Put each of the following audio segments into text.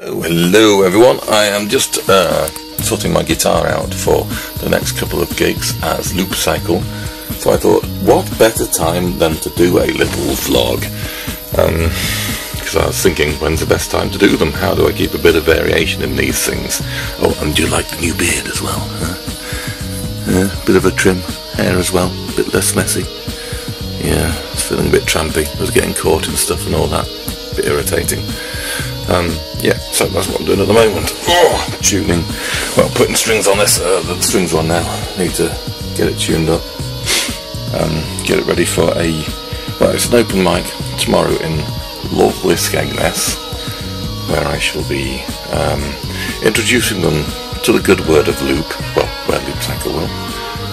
Oh, hello everyone. I am just uh, sorting my guitar out for the next couple of gigs as Loop Cycle. So I thought, what better time than to do a little vlog? Because um, I was thinking, when's the best time to do them? How do I keep a bit of variation in these things? Oh, and do you like the new beard as well? Huh? Uh, bit of a trim, hair as well, a bit less messy. Yeah, it's feeling a bit trampy. I was getting caught and stuff and all that. A bit irritating. Um, yeah, so that's what I'm doing at the moment. Oh, tuning. Well, putting strings on this. Uh, the strings on now. Need to get it tuned up. Um, get it ready for a. Well, it's an open mic tomorrow in lovely Skegness, where I shall be um, introducing them to the good word of Luke. Well, where Loop Cycle will.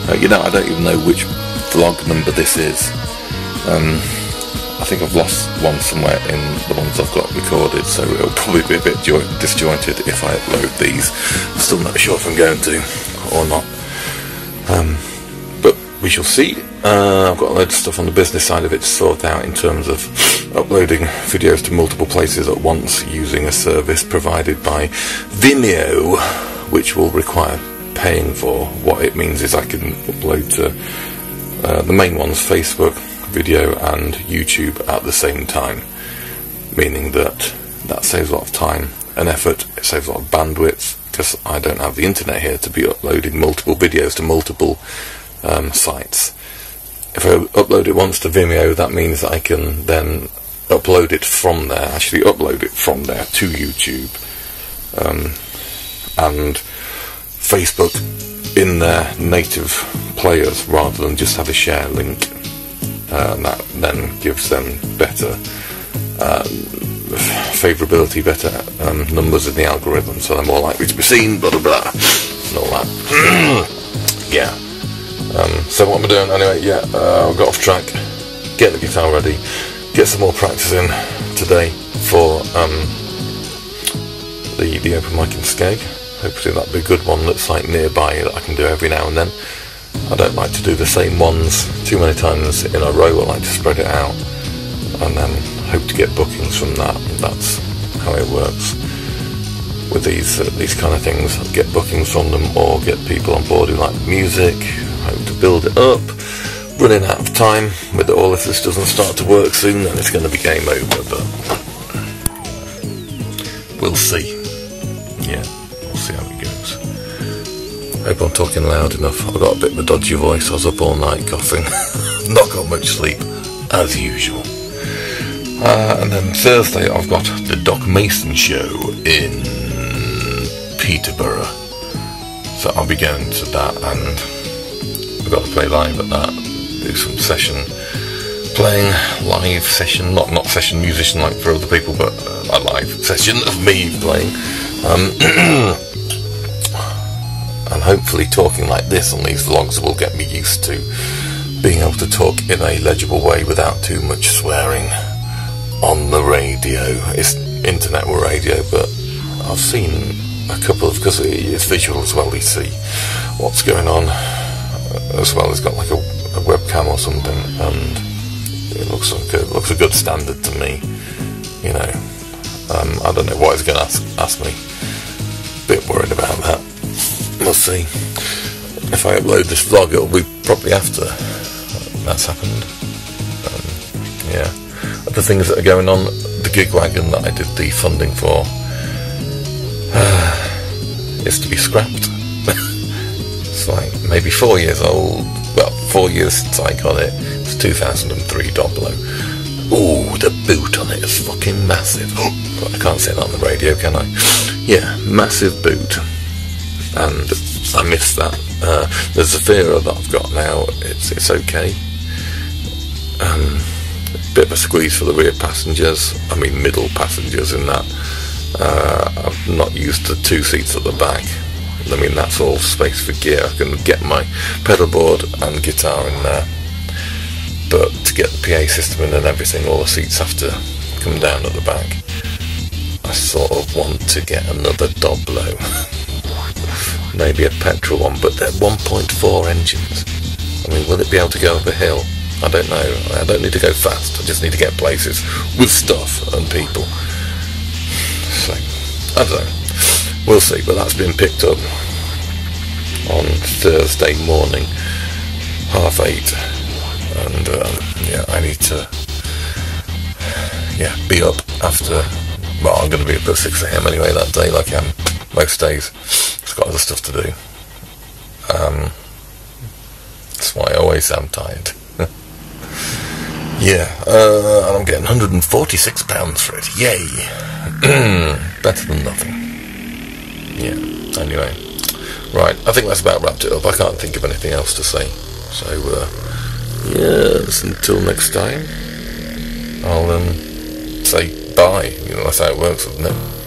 Uh, you know, I don't even know which vlog number this is. Um, I think I've lost one somewhere in the ones I've got recorded, so it'll probably be a bit disjointed if I upload these. I'm still not sure if I'm going to or not. Um, but we shall see. Uh, I've got a load of stuff on the business side of it to sort out in terms of uploading videos to multiple places at once using a service provided by Vimeo, which will require paying for. What it means is I can upload to uh, the main ones, Facebook, video and YouTube at the same time, meaning that that saves a lot of time and effort, it saves a lot of bandwidth, because I don't have the internet here to be uploading multiple videos to multiple um, sites. If I upload it once to Vimeo, that means that I can then upload it from there, actually upload it from there to YouTube um, and Facebook in their native players rather than just have a share link and that then gives them better uh, favourability, better um, numbers in the algorithm, so they're more likely to be seen, blah blah blah, and all that. yeah. Um, so what am I doing anyway? Yeah, uh, I got off track. Get the guitar ready. Get some more practice in today for um, the the open mic in Skeg. Hopefully that'll be a good one that's like nearby that I can do every now and then. I don't like to do the same ones too many times in a row. I like to spread it out and then hope to get bookings from that. That's how it works with these uh, these kind of things. Get bookings from them or get people on board who like music. Hope to build it up. Running out of time with all. If this doesn't start to work soon, then it's going to be game over. But we'll see. Hope I'm talking loud enough. I've got a bit of a dodgy voice. I was up all night coughing. Not got much sleep, as usual. Uh, and then Thursday I've got the Doc Mason show in Peterborough. So I'll be going to that and I've got to play live at that. Do some session playing, live session, not not session musician like for other people, but a live session of me playing. Um, hopefully talking like this on these vlogs will get me used to being able to talk in a legible way without too much swearing on the radio. It's internet or radio, but I've seen a couple of because it's visual as well. You see what's going on as well. It's got like a, a webcam or something, and it looks like a, looks a good standard to me. You know, um, I don't know what he's going to ask, ask me. Bit worried about that. We'll see. If I upload this vlog, it'll be probably after that's happened. Um, yeah. Other things that are going on, the gig wagon that I did the funding for uh, is to be scrapped. it's like maybe four years old. Well, four years since I got it. It's 2003 Doblo. Ooh, the boot on it is fucking massive. I can't say that on the radio, can I? Yeah, massive boot and I miss that. Uh, the Zafira that I've got now, it's it's okay. Um, bit of a squeeze for the rear passengers. I mean, middle passengers in that. Uh, I've not used the two seats at the back. I mean, that's all space for gear. I can get my pedal board and guitar in there. But to get the PA system in and everything, all the seats have to come down at the back. I sort of want to get another Doblo. maybe a petrol one, but they're 1.4 engines. I mean, will it be able to go up a hill? I don't know. I don't need to go fast. I just need to get places with stuff and people. So, I don't know. We'll see, but that's been picked up on Thursday morning, half eight, and um, yeah, I need to yeah be up after. Well, I'm going to be up at six a.m. anyway that day, like I am most days. It's got other stuff to do. Um, that's why I always am tired. yeah, uh, and I'm getting 146 pounds for it. Yay! Better than nothing. Yeah. Anyway. Right, I think that's about wrapped it up. I can't think of anything else to say. So, uh, yes, until next time, I'll um, say bye. You know, that's how it works, isn't it?